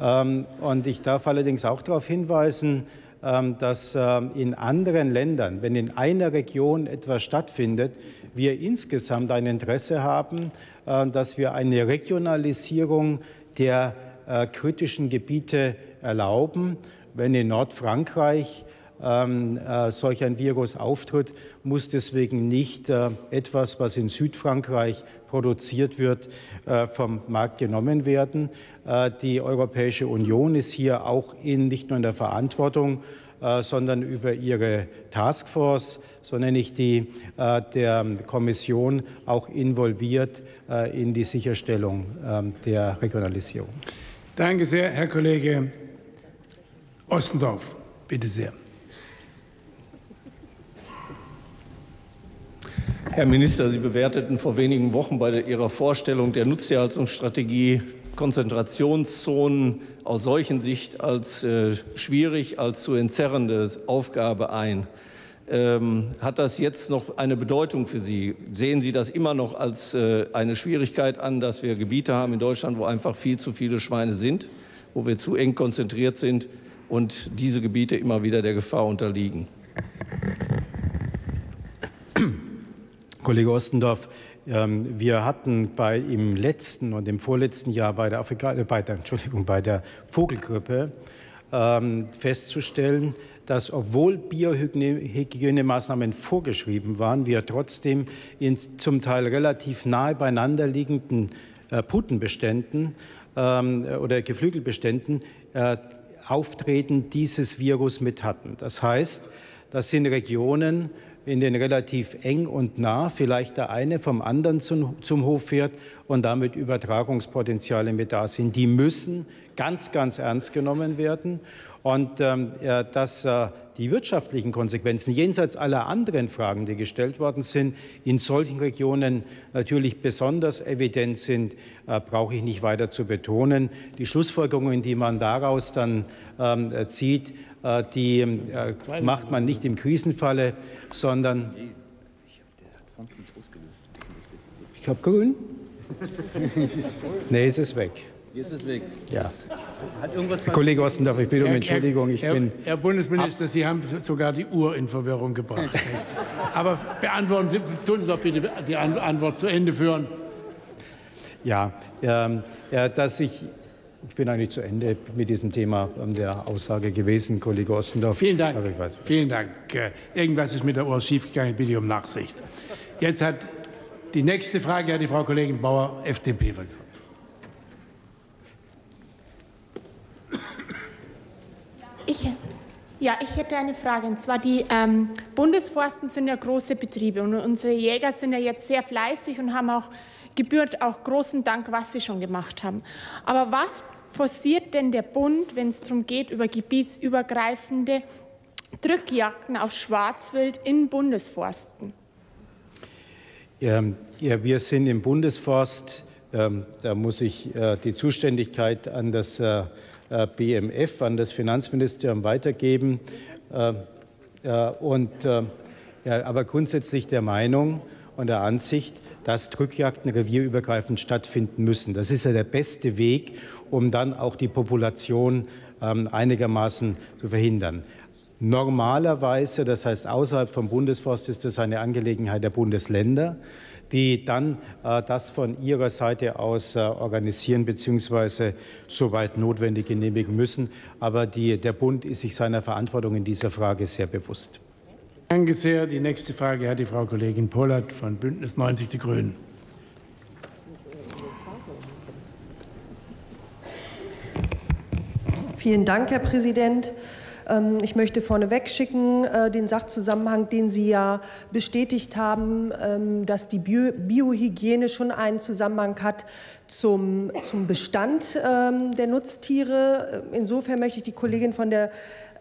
Ähm, und ich darf allerdings auch darauf hinweisen, ähm, dass in anderen Ländern, wenn in einer Region etwas stattfindet, wir insgesamt ein Interesse haben, dass wir eine Regionalisierung der äh, kritischen Gebiete erlauben wenn in Nordfrankreich ähm, äh, solch ein Virus auftritt, muss deswegen nicht äh, etwas, was in Südfrankreich produziert wird, äh, vom Markt genommen werden. Äh, die Europäische Union ist hier auch in, nicht nur in der Verantwortung, äh, sondern über ihre Taskforce, so nenne ich die, äh, der Kommission auch involviert in die Sicherstellung ähm, der Regionalisierung. Danke sehr, Herr Kollege Ostendorf, bitte sehr. Herr Minister, Sie bewerteten vor wenigen Wochen bei Ihrer Vorstellung der Nutztierhaltungsstrategie Konzentrationszonen aus solchen Sicht als äh, schwierig, als zu entzerrende Aufgabe ein. Ähm, hat das jetzt noch eine Bedeutung für Sie? Sehen Sie das immer noch als äh, eine Schwierigkeit an, dass wir Gebiete haben in Deutschland, wo einfach viel zu viele Schweine sind, wo wir zu eng konzentriert sind? und diese Gebiete immer wieder der Gefahr unterliegen. Kollege Ostendorf, ähm, wir hatten bei, im letzten und im vorletzten Jahr bei der, Afrika, äh, bei der, Entschuldigung, bei der Vogelgrippe ähm, festzustellen, dass obwohl Biohygienemaßnahmen vorgeschrieben waren, wir trotzdem in zum Teil relativ nahe beieinander liegenden äh, Putenbeständen ähm, oder Geflügelbeständen äh, Auftreten dieses Virus mit hatten. Das heißt, das sind Regionen, in denen relativ eng und nah vielleicht der eine vom anderen zum, zum Hof fährt und damit Übertragungspotenziale mit da sind. Die müssen ganz, ganz ernst genommen werden. Und ähm, dass äh, die wirtschaftlichen Konsequenzen jenseits aller anderen Fragen, die gestellt worden sind, in solchen Regionen natürlich besonders evident sind, äh, brauche ich nicht weiter zu betonen. Die Schlussfolgerungen, die man daraus dann ähm, zieht, äh, die äh, macht man nicht im Krisenfalle, sondern ich habe grün. [LAUGHS] nee, es ist weg. Jetzt ist weg. Ja. Herr Kollege Ostendorf, ich bitte um Entschuldigung. Ich Herr, bin Herr Bundesminister, Sie haben sogar die Uhr in Verwirrung gebracht. [LAUGHS] Aber beantworten Sie, tun Sie doch bitte die Antwort zu Ende führen. Ja, ähm, ja dass ich, ich bin eigentlich zu Ende mit diesem Thema der Aussage gewesen, Kollege Ostendorf. Vielen Dank. Vielen Dank. Äh, irgendwas ist mit der Uhr schiefgegangen, bitte um Nachsicht. Jetzt hat die nächste Frage hat die Frau Kollegin Bauer, FDP-Fraktion. Ich, ja, ich hätte eine Frage. Und zwar, die ähm, Bundesforsten sind ja große Betriebe und unsere Jäger sind ja jetzt sehr fleißig und haben auch gebührt auch großen Dank, was sie schon gemacht haben. Aber was forciert denn der Bund, wenn es darum geht, über gebietsübergreifende Drückjagden auf Schwarzwild in Bundesforsten? Ja, ja wir sind im Bundesforst, ähm, da muss ich äh, die Zuständigkeit an das äh, äh, BMF an das Finanzministerium weitergeben. Äh, äh, und, aber grundsätzlich der Meinung und der Ansicht, dass Drückjagden revierübergreifend stattfinden müssen. Das ist ja der beste Weg, um dann auch die Population ähm, einigermaßen zu verhindern. Normalerweise, das heißt außerhalb vom Bundesforst, ist das eine Angelegenheit der Bundesländer die dann äh, das von ihrer Seite aus äh, organisieren bzw. soweit notwendig genehmigen müssen. Aber die, der Bund ist sich seiner Verantwortung in dieser Frage sehr bewusst. Danke sehr. Die nächste Frage hat die Frau Kollegin Pollert von Bündnis 90 Die Grünen. Vielen Dank, Herr Präsident. Ähm, ich möchte vorneweg schicken äh, den Sachzusammenhang, den Sie ja bestätigt haben, ähm, dass die Biohygiene schon einen Zusammenhang hat zum, zum Bestand ähm, der Nutztiere. Äh, insofern möchte ich die Kollegin von der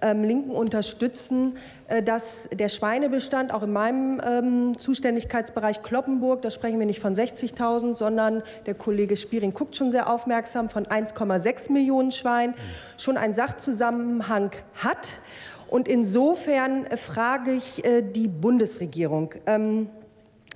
Linken unterstützen, dass der Schweinebestand auch in meinem ähm, Zuständigkeitsbereich Kloppenburg, da sprechen wir nicht von 60.000, sondern der Kollege Spiering guckt schon sehr aufmerksam, von 1,6 Millionen Schweinen, schon einen Sachzusammenhang hat. Und insofern frage ich äh, die Bundesregierung. Ähm,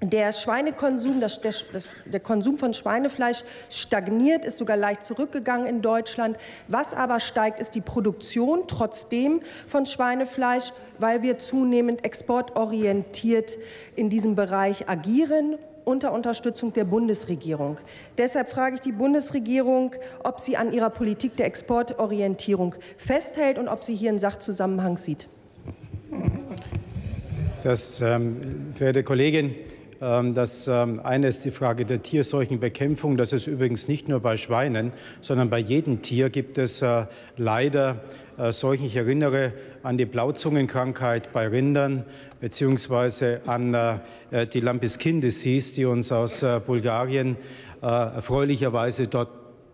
der Schweinekonsum, das, der, das, der Konsum von Schweinefleisch stagniert, ist sogar leicht zurückgegangen in Deutschland. Was aber steigt, ist die Produktion trotzdem von Schweinefleisch, weil wir zunehmend exportorientiert in diesem Bereich agieren unter Unterstützung der Bundesregierung. Deshalb frage ich die Bundesregierung, ob sie an ihrer Politik der Exportorientierung festhält und ob sie hier einen Sachzusammenhang sieht. Das, ähm, verehrte Kollegin, das ähm, eine ist die Frage der Tierseuchenbekämpfung. Das ist übrigens nicht nur bei Schweinen, sondern bei jedem Tier gibt es äh, leider äh, Seuchen. Ich erinnere an die Blauzungenkrankheit bei Rindern beziehungsweise an äh, die Lampiskin Disease, die uns aus Bulgarien erfreulicherweise dort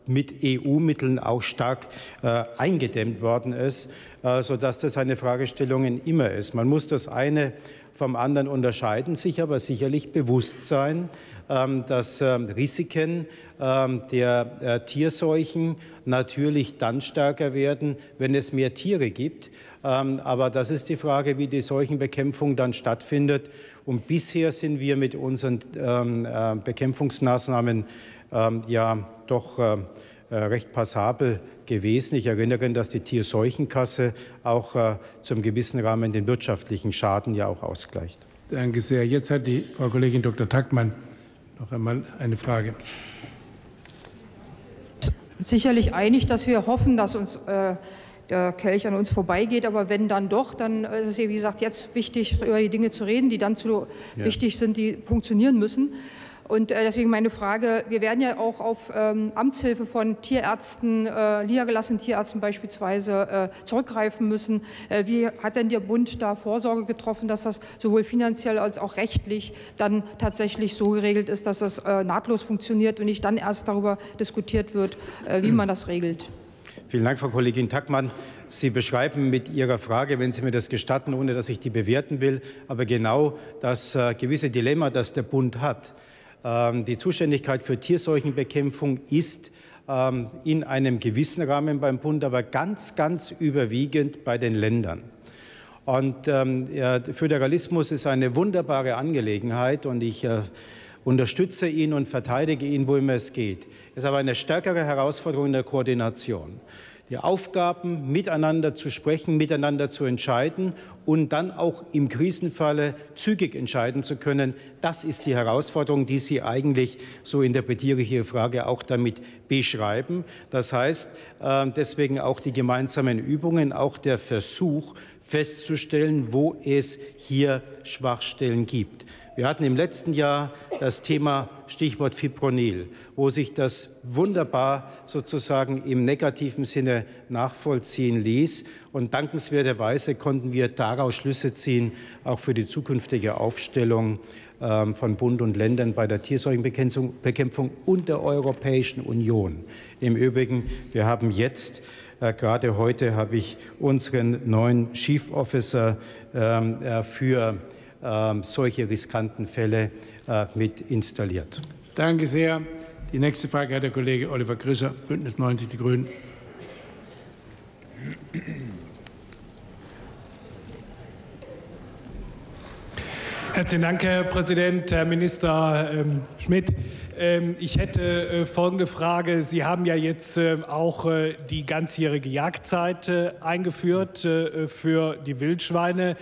mit EU-Mitteln auch stark äh, eingedämmt worden ist, äh, sodass das eine Fragestellung immer ist. Man muss das eine vom anderen unterscheiden, sich aber sicherlich bewusst sein, ähm, dass ähm, Risiken ähm, der äh, Tierseuchen natürlich dann stärker werden, wenn es mehr Tiere gibt. Aber das ist die Frage, wie die Seuchenbekämpfung dann stattfindet. Und bisher sind wir mit unseren äh, Bekämpfungsmaßnahmen ja doch recht passabel gewesen. Ich erinnere, dass die Tierseuchenkasse auch äh, zum gewissen Rahmen den wirtschaftlichen Schaden ja auch ausgleicht. Danke sehr. Jetzt hat die Frau Kollegin Dr. Tackmann noch einmal eine Frage. Sicherlich einig, dass wir hoffen, dass uns äh, der Kelch an uns vorbeigeht. Aber wenn dann doch, dann ist es ja, wie gesagt, jetzt wichtig, über die Dinge zu reden, die dann zu ja. wichtig sind, die funktionieren müssen. Und äh, deswegen meine Frage, wir werden ja auch auf ähm, Amtshilfe von Tierärzten, äh, niedergelassenen Tierärzten beispielsweise äh, zurückgreifen müssen. Äh, wie hat denn der Bund da Vorsorge getroffen, dass das sowohl finanziell als auch rechtlich dann tatsächlich so geregelt ist, dass das äh, nahtlos funktioniert und nicht dann erst darüber diskutiert wird, äh, wie man das regelt? Vielen Dank, Frau Kollegin Tackmann. Sie beschreiben mit Ihrer Frage, wenn Sie mir das gestatten, ohne dass ich die bewerten will, aber genau das gewisse Dilemma, das der Bund hat. Ähm, die Zuständigkeit für Tierseuchenbekämpfung ist ähm, in einem gewissen Rahmen beim Bund, aber ganz, ganz überwiegend bei den Ländern. Und ähm, der Föderalismus ist eine wunderbare Angelegenheit und ich äh, unterstütze ihn und verteidige ihn, wo immer es geht. Es ist aber eine stärkere Herausforderung in der Koordination die Aufgaben miteinander zu sprechen, miteinander zu entscheiden und dann auch im Krisenfalle zügig entscheiden zu können. Das ist die Herausforderung, die Sie eigentlich, so interpretiere ich Ihre Frage, auch damit beschreiben. Das heißt, äh, deswegen auch die gemeinsamen Übungen, auch der Versuch festzustellen, wo es hier Schwachstellen gibt. Wir hatten im letzten Jahr das Thema Stichwort Fipronil, wo sich das wunderbar sozusagen im negativen Sinne nachvollziehen ließ. Und dankenswerterweise konnten wir daraus Schlüsse ziehen, auch für die zukünftige Aufstellung ähm, von Bund und Ländern bei der Tierseuchenbekämpfung und der Europäischen Union. Im Übrigen, wir haben jetzt äh, gerade heute habe ich unseren neuen Chief Officer ähm, äh, für solche riskanten Fälle äh, mit installiert. Danke sehr. Die nächste Frage hat der Kollege Oliver Grischer, Bündnis 90 Die Grünen. Herzlichen Dank, Herr Präsident, Herr Minister ähm, Schmidt. Ähm, ich hätte äh, folgende Frage. Sie haben ja jetzt äh, auch äh, die ganzjährige Jagdzeit eingeführt für die Wildschweine.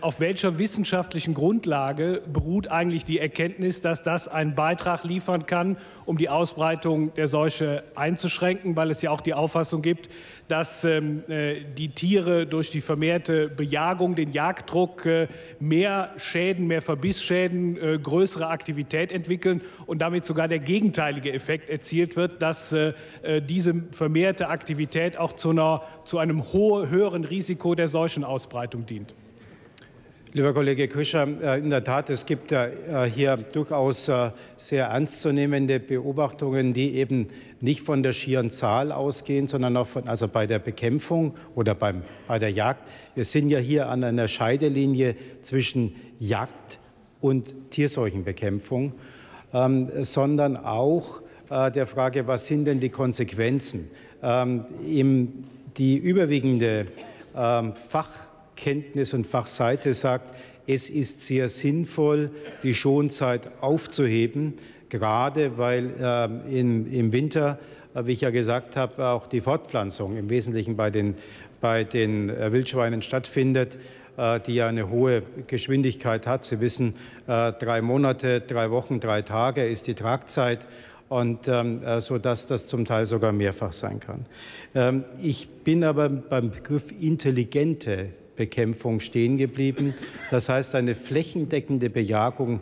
Auf welcher wissenschaftlichen Grundlage beruht eigentlich die Erkenntnis, dass das einen Beitrag liefern kann, um die Ausbreitung der Seuche einzuschränken? Weil es ja auch die Auffassung gibt, dass ähm, die Tiere durch die vermehrte Bejagung, den Jagddruck mehr Schäden mehr Verbissschäden, äh, größere Aktivität entwickeln und damit sogar der gegenteilige Effekt erzielt wird, dass äh, äh diese vermehrte Aktivität auch zu, einer, zu einem hohe, höheren Risiko der Seuchenausbreitung dient. Lieber Kollege Kuscher, äh, in der Tat, es gibt äh, hier durchaus äh, sehr ernstzunehmende Beobachtungen, die eben nicht von der schieren Zahl ausgehen, sondern auch von, also bei der Bekämpfung oder beim, bei der Jagd. Wir sind ja hier an einer Scheidelinie zwischen Jagd und Tierseuchenbekämpfung, ähm, sondern auch äh, der Frage, was sind denn die Konsequenzen? Ähm, die überwiegende ähm, Fach Fachkenntnis und Fachseite sagt, es ist sehr sinnvoll, die Schonzeit aufzuheben, gerade weil äh, in, im Winter, äh, wie ich ja gesagt habe, auch die Fortpflanzung im Wesentlichen bei den, bei den äh, Wildschweinen stattfindet äh, die ja eine hohe Geschwindigkeit hat. Sie wissen, äh, drei Monate, drei Wochen, drei Tage ist die Tragzeit und ähm, äh, so dass das zum Teil sogar mehrfach sein kann. Ähm, ich bin aber beim Begriff intelligente Bekämpfung stehen geblieben. Das heißt, eine flächendeckende Bejagung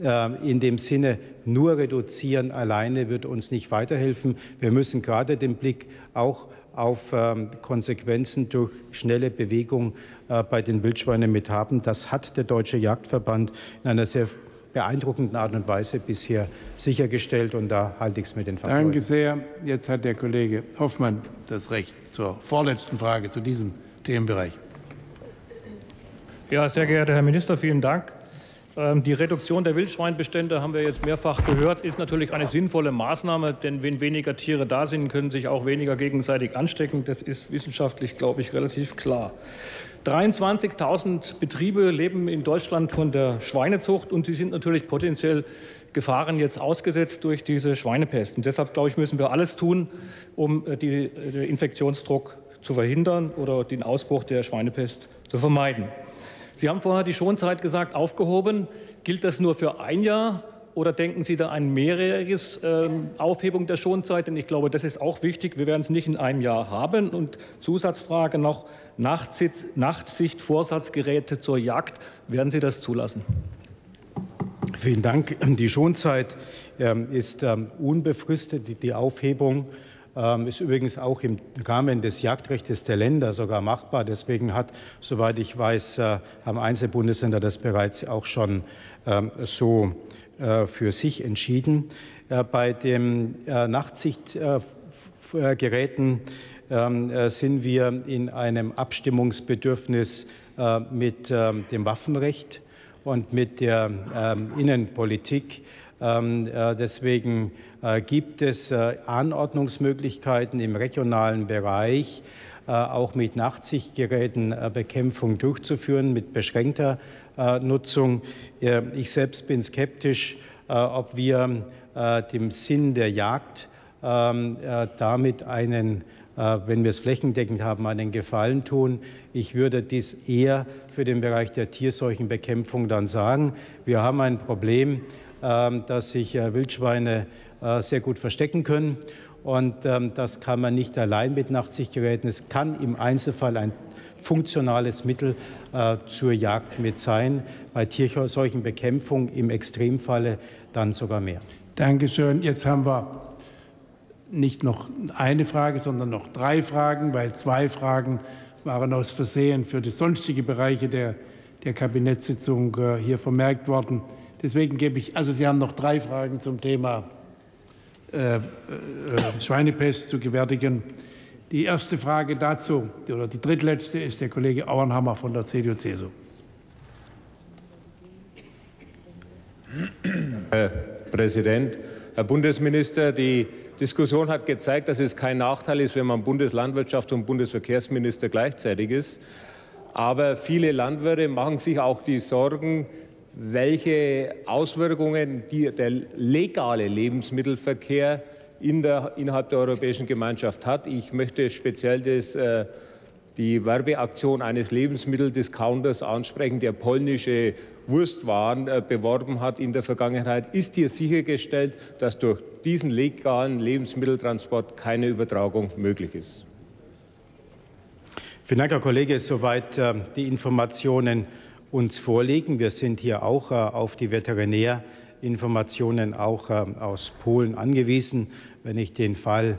äh, in dem Sinne nur reduzieren alleine wird uns nicht weiterhelfen. Wir müssen gerade den Blick auch auf ähm, Konsequenzen durch schnelle Bewegung äh, bei den Wildschweinen mit haben. Das hat der Deutsche Jagdverband in einer sehr beeindruckenden Art und Weise bisher sichergestellt und da halte ich es mit den Verantwortlichen. Danke sehr. Jetzt hat der Kollege Hoffmann das Recht zur vorletzten Frage zu diesem Themenbereich. Ja, sehr geehrter Herr Minister, vielen Dank. Ähm, die Reduktion der Wildschweinbestände haben wir jetzt mehrfach gehört, ist natürlich eine sinnvolle Maßnahme, denn wenn weniger Tiere da sind, können sich auch weniger gegenseitig anstecken. Das ist wissenschaftlich, glaube ich, relativ klar. 23.000 Betriebe leben in Deutschland von der Schweinezucht und sie sind natürlich potenziell Gefahren jetzt ausgesetzt durch diese Schweinepest. Und deshalb, glaube ich, müssen wir alles tun, um äh, die, den Infektionsdruck zu verhindern oder den Ausbruch der Schweinepest zu vermeiden. Sie haben vorher die Schonzeit gesagt, aufgehoben. Gilt das nur für ein Jahr oder denken Sie da an mehrjähriges äh, Aufhebung der Schonzeit? Denn ich glaube, das ist auch wichtig. Wir werden es nicht in einem Jahr haben. Und Zusatzfrage noch, Nachtsicht, Nachtsicht Vorsatzgeräte zur Jagd, werden Sie das zulassen? Vielen Dank. Die Schonzeit ähm, ist ähm, unbefristet, die Aufhebung ähm, ist übrigens auch im Rahmen des Jagdrechts der Länder sogar machbar. Deswegen hat, soweit ich weiß, äh, haben Einzelbundesländer das bereits auch schon ähm, so äh, für sich entschieden. Äh, bei den Nachtsichtgeräten ähm, sind wir in einem Abstimmungsbedürfnis mit dem Waffenrecht und mit der Innenpolitik. Deswegen äh, gibt es äh, Anordnungsmöglichkeiten im regionalen Bereich, äh, auch mit Nachtsichtgeräten Bekämpfung durchzuführen, mit beschränkter Nutzung. Ich selbst bin skeptisch, ob wir dem Sinn der Jagd ähm, damit einen wenn wir es flächendeckend haben, einen Gefallen tun. Ich würde dies eher für den Bereich der Tierseuchenbekämpfung dann sagen. Wir haben ein Problem, ähm, dass sich Wildschweine äh, sehr gut verstecken können. Und ähm, das kann man nicht allein mit Nachtsichtgeräten. Es kann im Einzelfall ein funktionales Mittel äh, zur Jagd mit sein. Bei Tierseuchenbekämpfung im Extremfalle dann sogar mehr. Dankeschön. Jetzt haben wir nicht noch eine Frage, sondern noch drei Fragen, weil zwei Fragen waren aus Versehen für die sonstigen Bereiche der, der Kabinettssitzung äh, hier vermerkt worden. Deswegen gebe ich, also Sie haben noch drei Fragen zum Thema äh, äh, Schweinepest zu gewärtigen. Die erste Frage dazu, oder die drittletzte, ist der Kollege Auernhammer von der CDU-CSU. Herr Präsident, Herr Bundesminister, die Diskussion hat gezeigt, dass es kein Nachteil ist, wenn man Bundeslandwirtschaft und Bundesverkehrsminister gleichzeitig ist. Aber viele Landwirte machen sich auch die Sorgen, welche Auswirkungen die, der legale Lebensmittelverkehr in der, innerhalb der Europäischen Gemeinschaft hat. Ich möchte speziell das, äh, die Werbeaktion eines Lebensmitteldiscounters ansprechen, der polnische Wurstwaren äh, beworben hat in der Vergangenheit. Ist hier sichergestellt, dass durch diesen legalen Lebensmitteltransport keine Übertragung möglich ist? Vielen Dank, Herr Kollege. Soweit äh, die Informationen uns vorliegen. Wir sind hier auch auf die Veterinärinformationen auch aus Polen angewiesen, wenn ich den Fall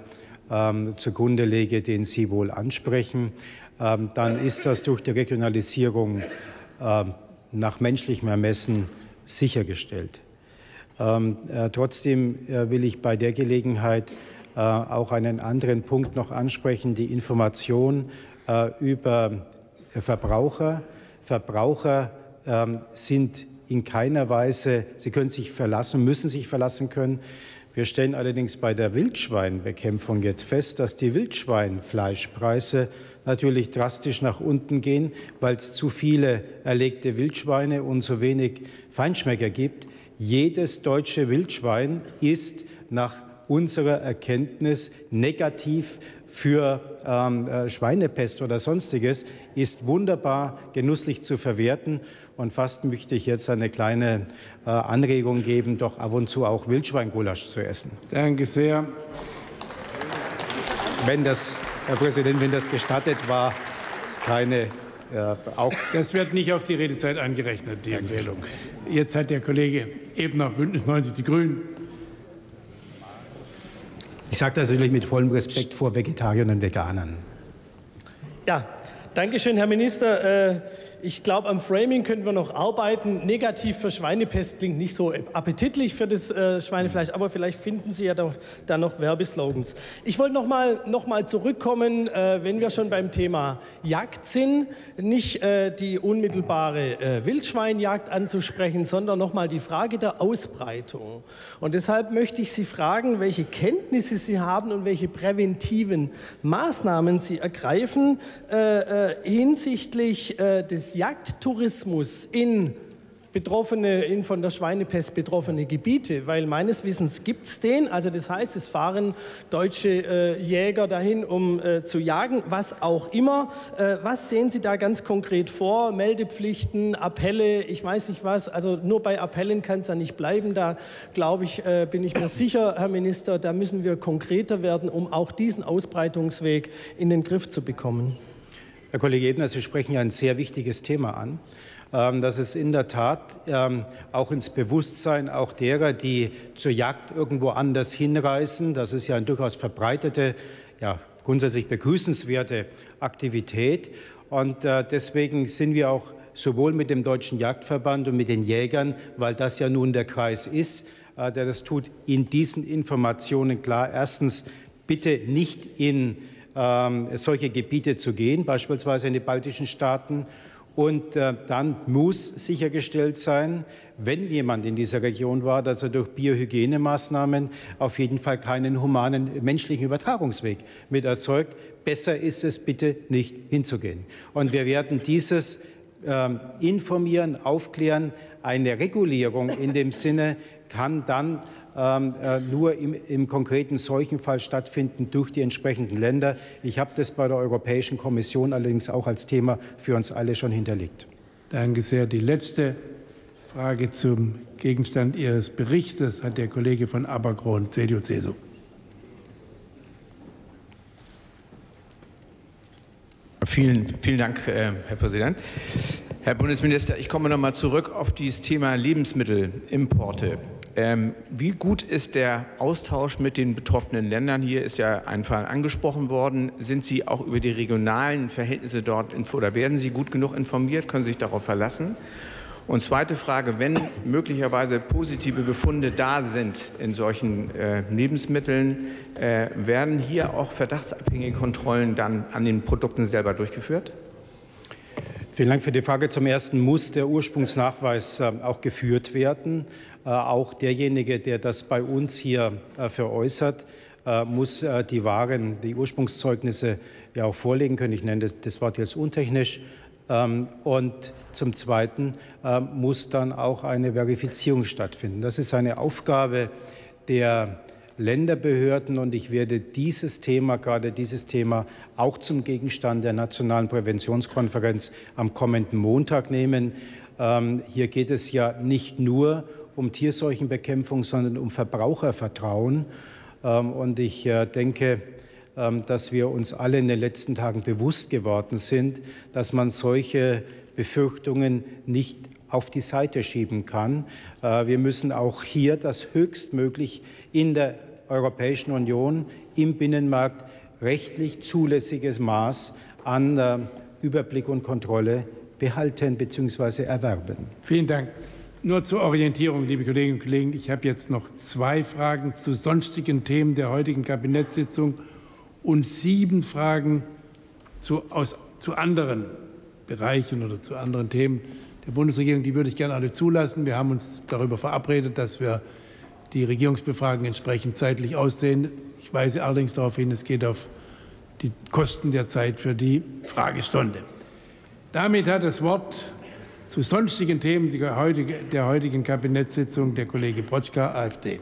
ähm, zugrunde lege, den Sie wohl ansprechen, ähm, dann ist das durch die Regionalisierung ähm, nach menschlichem Ermessen sichergestellt. Ähm, äh, trotzdem äh, will ich bei der Gelegenheit äh, auch einen anderen Punkt noch ansprechen, die Information äh, über Verbraucher. Verbraucher ähm, sind in keiner Weise, sie können sich verlassen, müssen sich verlassen können wir stellen allerdings bei der Wildschweinbekämpfung jetzt fest, dass die Wildschweinfleischpreise natürlich drastisch nach unten gehen, weil es zu viele erlegte Wildschweine und so wenig Feinschmecker gibt. Jedes deutsche Wildschwein ist nach unserer Erkenntnis negativ für ähm, äh, Schweinepest oder sonstiges, ist wunderbar genüsslich zu verwerten. Und fast möchte ich jetzt eine kleine äh, Anregung geben, doch ab und zu auch Wildschweingulasch zu essen. Danke sehr. Wenn das, Herr Präsident, wenn das gestattet war, ist keine äh, auch das wird nicht auf die Redezeit angerechnet, die Empfehlung. Jetzt hat der Kollege Ebner, Bündnis 90 Die Grünen. Ich sage das natürlich mit vollem Respekt vor Vegetariern und Veganern. Ja, danke schön, Herr Minister. Ich glaube, am Framing könnten wir noch arbeiten. Negativ für Schweinepest klingt nicht so appetitlich für das äh, Schweinefleisch, aber vielleicht finden Sie ja da noch Werbeslogans. Ich wollte noch mal, noch mal zurückkommen, äh, wenn wir schon beim Thema Jagd sind, nicht äh, die unmittelbare äh, Wildschweinjagd anzusprechen, sondern noch mal die Frage der Ausbreitung. Und deshalb möchte ich Sie fragen, welche Kenntnisse Sie haben und welche präventiven Maßnahmen Sie ergreifen äh, äh, hinsichtlich des Jagdtourismus in betroffene, in von der Schweinepest betroffene Gebiete, weil meines Wissens gibt es den. Also das heißt, es fahren deutsche äh, Jäger dahin, um äh, zu jagen, was auch immer. Äh, was sehen Sie da ganz konkret vor? Meldepflichten, Appelle, ich weiß nicht was. Also nur bei Appellen kann es ja nicht bleiben. Da glaube ich, äh, bin ich mir sicher, Herr Minister, da müssen wir konkreter werden, um auch diesen Ausbreitungsweg in den Griff zu bekommen. Herr Kollege Ebner, Sie sprechen ja ein sehr wichtiges Thema an. Ähm, dass es in der Tat ähm, auch ins Bewusstsein auch derer, die zur Jagd irgendwo anders hinreisen, das ist ja eine durchaus verbreitete, ja, grundsätzlich begrüßenswerte Aktivität. Und äh, deswegen sind wir auch sowohl mit dem Deutschen Jagdverband und mit den Jägern, weil das ja nun der Kreis ist, äh, der das tut, in diesen Informationen klar. Erstens bitte nicht in solche Gebiete zu gehen, beispielsweise in die baltischen Staaten. Und äh, dann muss sichergestellt sein, wenn jemand in dieser Region war, dass er durch Biohygienemaßnahmen auf jeden Fall keinen humanen menschlichen Übertragungsweg mit erzeugt. Besser ist es bitte nicht hinzugehen. Und wir werden dieses ähm, informieren, aufklären. Eine Regulierung in dem Sinne kann dann ähm, nur im, im konkreten Seuchenfall stattfinden durch die entsprechenden Länder. Ich habe das bei der Europäischen Kommission allerdings auch als Thema für uns alle schon hinterlegt. Danke sehr. Die letzte Frage zum Gegenstand Ihres Berichtes hat der Kollege von Abergron, CDU-CSU. Vielen, vielen Dank, äh, Herr Präsident. Herr Bundesminister, ich komme noch mal zurück auf dieses Thema Lebensmittelimporte. Ähm, wie gut ist der Austausch mit den betroffenen Ländern? Hier ist ja ein Fall angesprochen worden. Sind Sie auch über die regionalen Verhältnisse dort oder werden Sie gut genug informiert? Können Sie sich darauf verlassen? Und zweite Frage, wenn möglicherweise positive Befunde da sind in solchen äh, Lebensmitteln, äh, werden hier auch verdachtsabhängige Kontrollen dann an den Produkten selber durchgeführt? Vielen Dank für die Frage. Zum Ersten muss der Ursprungsnachweis äh, auch geführt werden. Äh, auch derjenige, der das bei uns hier äh, veräußert, muss die Waren, die Ursprungszeugnisse ja auch vorlegen können. Ich nenne das, Wort jetzt untechnisch. Ähm, und zum Zweiten muss dann auch eine Verifizierung stattfinden. Das ist eine Aufgabe der Länderbehörden. Und ich werde dieses Thema, gerade dieses Thema, auch zum Gegenstand der Nationalen Präventionskonferenz am kommenden Montag nehmen. Ähm, hier geht es ja nicht nur um Tierseuchenbekämpfung, sondern um Verbrauchervertrauen. Ähm, und ich äh, denke, ähm, dass wir uns alle in den letzten Tagen bewusst geworden sind, dass man solche Befürchtungen nicht auf die Seite schieben kann. Äh, wir müssen auch hier das höchstmöglich in der Europäischen Union im Binnenmarkt rechtlich zulässiges Maß an äh, Überblick und Kontrolle behalten bzw. erwerben. Vielen Dank. Nur zur Orientierung, liebe Kolleginnen und Kollegen. Ich habe jetzt noch zwei Fragen zu sonstigen Themen der heutigen Kabinettssitzung und sieben Fragen zu, aus, zu anderen Bereichen oder zu anderen Themen der Bundesregierung. Die würde ich gerne alle zulassen. Wir haben uns darüber verabredet, dass wir die Regierungsbefragung entsprechend zeitlich aussehen. Ich weise allerdings darauf hin, es geht auf die Kosten der Zeit für die Fragestunde. Damit hat das Wort zu sonstigen Themen der heutigen Kabinettssitzung der Kollege Protschka, AfD.